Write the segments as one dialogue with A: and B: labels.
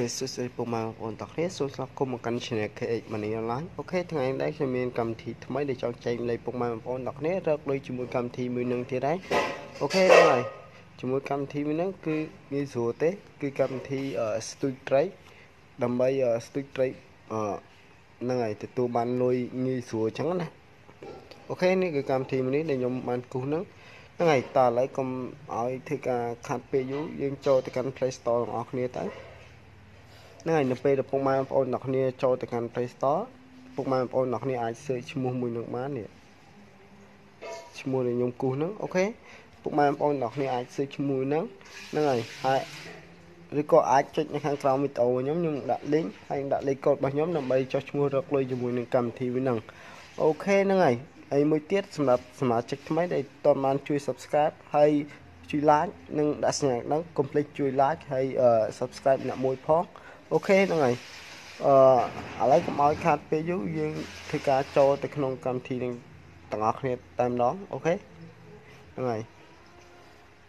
A: OK សួស្តីពុកម៉ែបងប្អូនទាំងគ្នាសូមស្វាគមន៍មកកាន់ Channel KH Money Online OK ថ្ងៃនេះខ្ញុំមានកម្មវិធីថ្មីដែលចង់ចែករំលែកពុកម៉ែបងប្អូនទាំងគ្នារកលុយជាមួយកម្មវិធីមួយនឹងទៀតដែរ OK ហ្នឹងហើយជាមួយកម្មវិធីមួយហ្នឹងគឺងាយស្រួលទេ គឺកម្មវិធី ស្ទូចត្រី ដើម្បី ស្ទូចត្រី ហ្នឹងហើយទទួលបានលុយងាយស្រួលអញ្ចឹងណា OK នេះគឺកម្មវិធីមួយនេះដែលខ្ញុំបានគូសហ្នឹងហ្នឹងហើយតើឥឡូវកុំឲ្យធ្វើការខាត់ពេលយូរយើងចូលទៅកាន់ Play Store ទាំងអស់គ្នាទៅ ហ្នឹងហើយនៅពេលដែលពុកម៉ែបងប្អូនអ្នកគ្នាចូលទៅកាន់ Play Store ពុកម៉ែបងប្អូនអ្នកគ្នាអាច search ឈ្មោះមួយនឹងបាននេះឈ្មោះដែលខ្ញុំគូសហ្នឹងអូខេពុកម៉ែបងប្អូនអ្នកគ្នាអាច search ឈ្មោះហ្នឹងហ្នឹងហើយហើយឬក៏អាចចុចនៅខាងក្រោមវីដេអូខ្ញុំខ្ញុំដាក់ link ហើយដាក់លេខកូដរបស់ខ្ញុំដើម្បីចុះឈ្មោះរកលុយជាមួយនឹងកម្មវិធីវាហ្នឹងអូខេហ្នឹងហើយហើយមួយទៀតសម្រាប់សមាជិកថ្មីដែលទាន់បានជួយ Subscribe ហើយជួយ like និងដាក់សញ្ញាហ្នឹងកុំភ្លេចជួយ like ហើយ Subscribe អ្នកមួយផង OK ហ្នឹងហើយអឺឥឡូវកុំឲ្យខាតពេលយូរយើងធ្វើការចូលទៅក្នុងកម្មវិធីនឹងទាំងអស់គ្នាតែម្ដង OK ហ្នឹងហើយ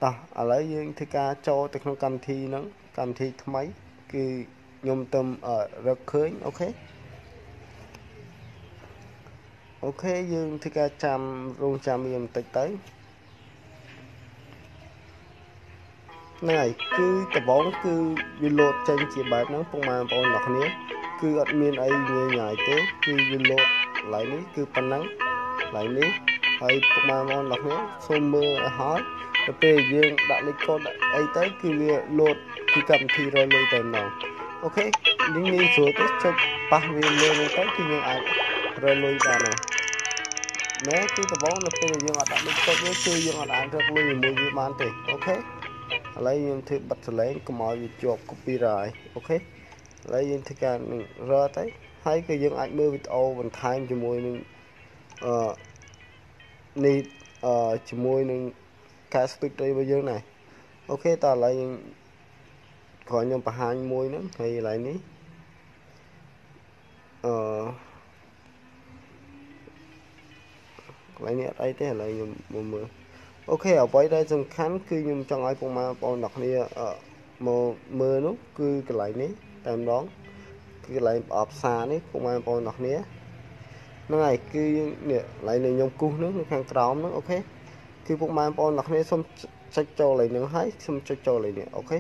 A: តោះឥឡូវយើងធ្វើការចូលទៅក្នុងកម្មវិធីហ្នឹងកម្មវិធីថ្មីគឺខ្ញុំទៅរកឃើញអូខេអូខេយើងធ្វើការចាំរងចាំវាបន្តិចទៅ ហ្នឹងហើយគឺដំបងគឺវាលោតចេញជាបែបហ្នឹងពុកម៉ែបងប្អូនទាំងគ្នា គឺអត់មានអីងាយងាយទេគឺវាលោតកន្លែងនេះគឺប៉ុណ្ណឹងកន្លែងនេះហើយពុកម៉ែបងប្អូនទាំងគ្នាសូមមើលឲ្យហើយទៅពេលយើងដាក់លេខកូដអីទៅគឺវាលោតគឺកម្មវិធីរកលុយតែម្ដង OK នេះងាយស្រួលទេចុចប៉ះវាលើនេះទៅគឺយើងអាចរកលុយបានហើយណែគឺដំបូងនៅពេលយើងអត់ដាក់លេខកូដវាគឺយើងអត់អាចរកលុយជាមួយវាបានទេ OK ឥឡូវយើងធ្វើបិទសម្លេងកុំឲ្យវាជាប់ copyright OK ឥឡូវយើងធ្វើការនឹងរកទៅហើយគឺយើងអាចមើលវីដេអូបន្ថែមជាមួយនឹងអឺនេះអឺជាមួយនឹងការស្ទូចត្រីរបស់យើងដែរអូខេតោះឥឡូវយើងគ្រាន់ខ្ញុំបង្ហាញមួយហ្នឹងហើយកន្លែងនេះអឺកន្លែងនេះអត់អីទេឥឡូវខ្ញុំមើល អូខេអ្វីដែលសំខាន់គឺខ្ញុំចង់ឲ្យពុកម៉ែបងប្អូនអ្នកគ្នាមកមើលនោះគឺកន្លែងនេះតែម្ដងគឺកន្លែងប្រអប់សារនេះពុកម៉ែបងប្អូនអ្នកគ្នាហ្នឹងហើយគឺនេះកន្លែងនេះខ្ញុំគូសនោះនៅខាងក្រោមហ្នឹងអូខេគឺពុកម៉ែបងប្អូនអ្នកគ្នាសូមចុចចូលលេខហ្នឹងហើយសូមចុចចូលលេខនេះអូខេ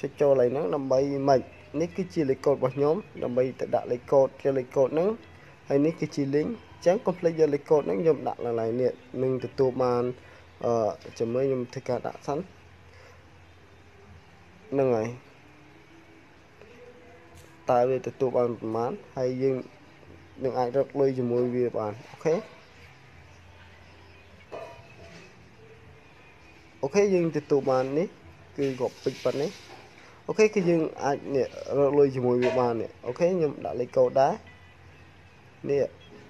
A: ចុចចូលលេខហ្នឹងដើម្បីមិននេះគឺជាលេខកូដរបស់ខ្ញុំដើម្បីទៅដាក់លេខកូដជាលេខកូដហ្នឹងហើយនេះគឺជា link អញ្ចឹងកុំភ្លេចយកលេខកូដហ្នឹងខ្ញុំដាក់ឡើងនេះនឹងទទួលបាន អឺចាំមើលខ្ញុំធ្វើការដាក់សិនហ្នឹងហើយតើវាទទួលបានប្រមាណហើយយើងនឹងអាចរកលុយជាមួយវាបាន OK OK យើងទទួលបាននេះគឺគាត់ពេចប៉ុណ្នេះ OK គឺយើងអាចនេះរកលុយជាមួយវាបាននេះ OK ខ្ញុំដាក់លេខកូដដែរនេះ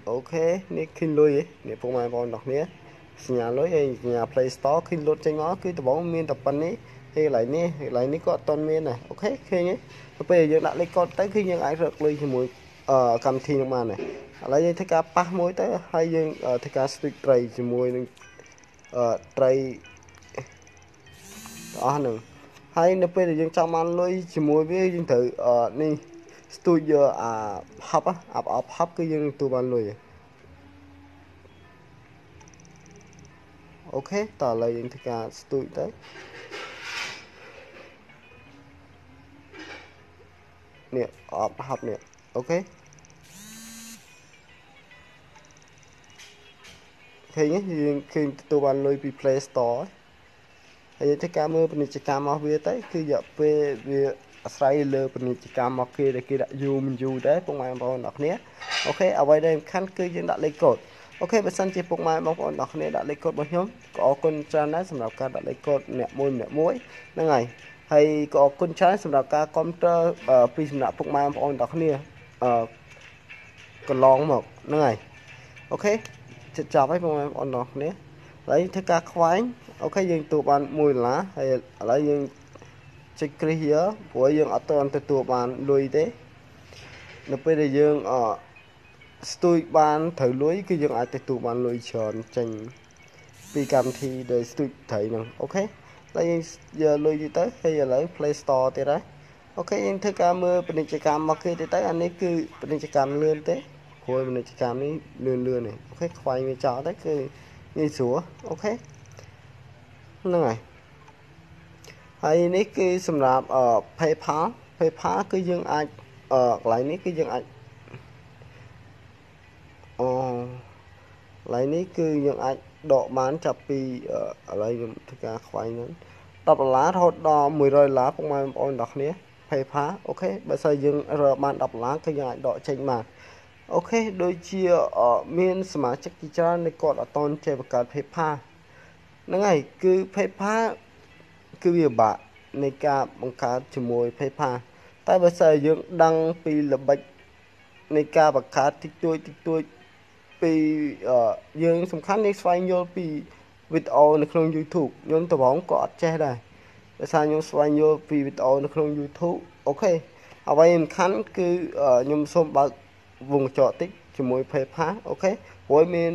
A: OK នេះឃើញលុយនេះពុកម៉ែបងប្អូនទាំងគ្នា សញ្ញាលុយហើយសញ្ញា Play Store ឃើញលោតចេញមកគឺដំបូងមានតែប៉ុណ្្នេះហើយកន្លែងនេះកន្លែងនេះក៏អត់ទាន់មានដែរអូខេឃើញទេទៅពេលយើងដាក់លេខកូដទៅគឺយើងអាចរកលុយជាមួយអឺកម្មវិធីនឹងបានដែរឥឡូវយើងធ្វើការប៉ះមួយទៅហើយយើងធ្វើការ stick ត្រីជាមួយនឹងអឺត្រីអស់ហ្នឹងហើយនៅពេលដែលយើងចង់បានលុយជាមួយវាយើងត្រូវនេះ studio អា hub អាប់ hub គឺយើងទទួលបានលុយ OK តោះឥឡូវយើងធ្វើការស្ទូចទៅនេះអបហប់នេះ OK ឃើញយើងឃើញទទួលបានលុយពី Play Store ហើយយើងធ្វើការមើលពាណិជ្ជកម្មរបស់វាទៅគឺរយៈពេលវាអាស្រ័យលើពាណិជ្ជកម្មរបស់គេដែលគេដាក់យូរមិនយូរដែរពុកម៉ែបងប្អូនទាំងគ្នា OK អ្វីដែលសំខាន់គឺយើងដាក់លេខកូដ OK បើសិនជាពុកម៉ែបងប្អូនទាំងគ្នាដាក់លេខកូដរបស់ខ្ញុំក៏អរគុណច្រើនដែរសម្រាប់ការដាក់លេខកូដអ្នកមួយម្នាក់មួយហ្នឹងហើយហើយក៏អរគុណច្រើនសម្រាប់ការគ្រប់គ្រងពីសំណាក់ពុកម៉ែបងប្អូនទាំងគ្នាអឺកន្លងមកហ្នឹងហើយ OK ជិតចប់ហើយពុកម៉ែបងប្អូនទាំងគ្នាហើយធ្វើការខ្វែង OK យើងទទួលបាន1ដុល្លារហើយឥឡូវយើងចុចគ្រីសយើព្រោះយើងអត់ទាន់ទទួលបានលុយទេនៅពេលដែលយើងអឺ ស្ទូចបានត្រូវលុយគឺយើងអាចទទួលបានលុយច្រើនចេញពីកម្មវិធីដែលស្ទូចត្រីហ្នឹង OK តែយើងយកលុយទៅហើយឥឡូវ Play Store ទៀតហើយ OK យើងធ្វើការមើលពាណិជ្ជកម្មមកគេទៅទៅអានេះគឺពាណិជ្ជកម្មលឿនទេព្រោះពាណិជ្ជកម្មនេះលឿនលឿននេះ OK ខ្វែងវាចោលទៅគឺងាយស្រួល OK ហ្នឹងហើយហើយនេះគឺសម្រាប់អឺ PayPal PayPal គឺយើងអាចអឺកន្លែងនេះគឺយើងអាច កន្លែងនេះគឺយើងអាចដកបានចាប់ពីឥឡូវខ្ញុំធ្វើការខ្វែងហ្នឹង10ដុល្លាររហូតដល់100ដុល្លារពុកម៉ែបងប្អូនទាំងគ្នា PayPal អូខេបើសិនយើងរកបាន10ដុល្លារគឺយើងអាចដកចេញបានអូខេដូចជាមានសមាជិកជាច្រើននៃគាត់អត់តន់ចេះបង្កើត PayPal ហ្នឹងហើយគឺ PayPal គឺវាបាក់នៃការបង្កើតជាមួយ PayPal តែបើសិនយើងដឹងពីល្បិចនៃការបង្កើតតិចតួចតិចតួច ពីយើងសំខាន់យើងស្វែងយល់ពីវីដេអូនៅក្នុង YouTube ខ្ញុំតបងក៏អត់ចេះដែរដោយសារខ្ញុំស្វែងយល់ពីវីដេអូនៅក្នុង YouTube អូខេអ្វីសំខាន់គឺខ្ញុំសូមបើកវងកញ្ចក់តិចជាមួយ PayPal អូខេព្រោះមាន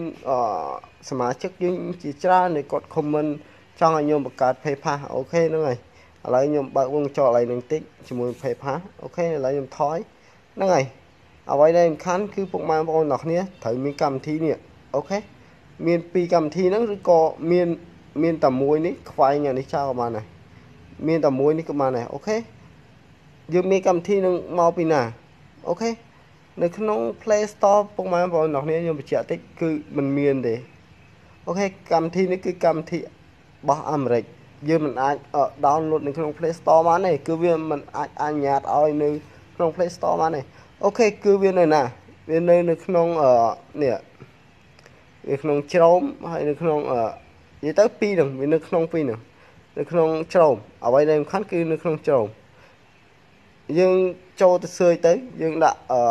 A: សមាជិកយើងជាច្រើនដែលគាត់ comment ចង់ឲ្យខ្ញុំបង្កើត PayPal OK ហ្នឹងហើយឥឡូវខ្ញុំបើកវងកញ្ចក់កន្លែងហ្នឹងតិចជាមួយ PayPal OK ឥឡូវខ្ញុំថយហ្នឹងហើយ អ្វីដែលសំខាន់គឺពុកម៉ែបងប្អូនទាំងគ្នាត្រូវមានកម្មវិធីនេះ OK មានពីរកម្មវិធីហ្នឹងឬក៏មានមានតែមួយនេះខ្វែងអានេះចោលក៏បានដែរមានតែមួយនេះក៏បានដែរ OK យើងមានកម្មវិធីនឹងមកពីណាOK នៅក្នុង Play Store ពុកម៉ែបងប្អូនទាំងគ្នាខ្ញុំបញ្ជាក់តិចគឺมันមានទេ OK កម្មវិធីនេះគឺកម្មវិធីរបស់អាមេរិកយើងមិនអាច download នៅក្នុង Play Store បានទេគឺវាមិនអាចអនុញ្ញាតឲ្យនៅក្នុង Play Store បានទេ OK គឺវានៅណាវានៅនៅក្នុងនេះវាក្នុង Chrome ហើយនៅក្នុងនិយាយទៅពីរហ្នឹងវានៅក្នុងពីរហ្នឹងនៅក្នុង Chromeអ្វីដែលសំខាន់គឺនៅក្នុង Chrome យើងចូលទៅសើចទៅយើងដាក់អឺ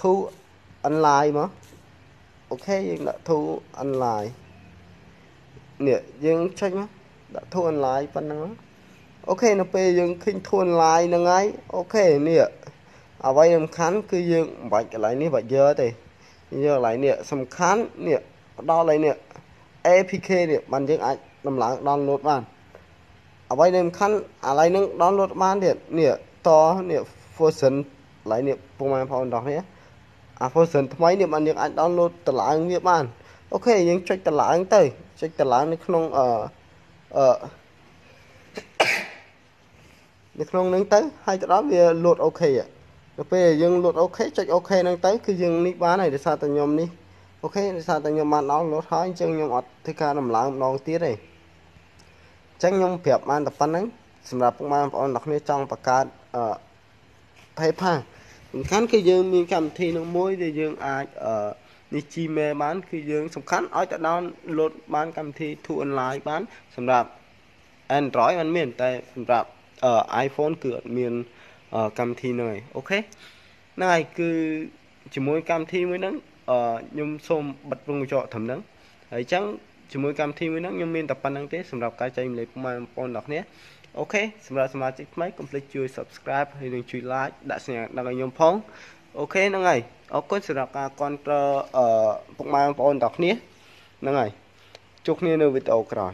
A: to online មក OK យើងដាក់ to online នេះយើងចុចមកដាក់ to online ប៉ុណ្ណឹង OK នៅពេលយើងឃើញ to online ហ្នឹងហើយ OK នេះអ្វីសំខាន់គឺយើងមិនបាច់កន្លែងនេះបាច់យកទេយកកន្លែងនេះសំខាន់នេះដល់កន្លែងនេះ APK នេះបានយើងអាចដំឡើង download បានអ្វីដែលសំខាន់អាឡៃនឹង download បានទៀតនេះតនេះ version កន្លែងនេះពុកម៉ែបងប្អូនទាំងនេះអា version ថ្មីនេះបានយើងអាច download តឡើងវាបានអូខេយើងចុចតឡើងទៅចុចតឡើងនៅក្នុងអឺអឺ នៅក្នុងនឹងទៅហើយទៅដល់វា load អូខេទៅពេលយើងលោត OK ចុច OK ហ្នឹងទៅគឺយើងនេះបានហើយដោយសារតែខ្ញុំនេះ OK ដោយសារតែខ្ញុំបាន download ហើយអញ្ចឹងខ្ញុំអត់ធ្វើការដំឡើងម្ដងទៀតទេអញ្ចឹងខ្ញុំប្រាប់បានតែប៉ុណ្្នឹងសម្រាប់ពុកម៉ែបងប្អូនទាំងគ្នាចង់បង្កើតអឺ PayPal សំខាន់គឺយើងមានកម្មវិធីនឹងមួយដែលយើងអាចអឺនេះ Gmail បានគឺយើងសំខាន់ឲ្យតែ download បានកម្មវិធី To Online បាន សម្រាប់ Android มันមានតែសម្រាប់ iPhone គឺអត់មានកម្មវិធីហ្នឹងហើយ OK ហ្នឹងហើយគឺជាមួយកម្មវិធីមួយហ្នឹងខ្ញុំសូមបិទវងកញ្ចក់ត្រឹមហ្នឹងហើយអញ្ចឹងជាមួយកម្មវិធីមួយហ្នឹងខ្ញុំមានតែប៉ុណ្្នឹងទេសម្រាប់ការចែករំលែកពុកម៉ែបងប្អូនទាំងគ្នា OK សម្រាប់សមាជិកថ្មីកុំភ្លេចជួយ Subscribe ហើយនិងជួយ Like ដាក់សញ្ញាដល់ឲ្យខ្ញុំផង OK ហ្នឹងហើយអរគុណសម្រាប់ការគ្រប់គ្រងអឺពុកម៉ែបងប្អូនទាំងគ្នាហ្នឹងហើយជួបគ្នានៅវីដេអូក្រោយ